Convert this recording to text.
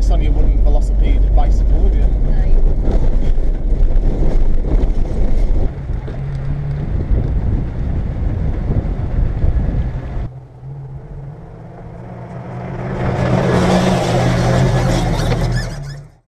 this on your wooden velocipede bicycle,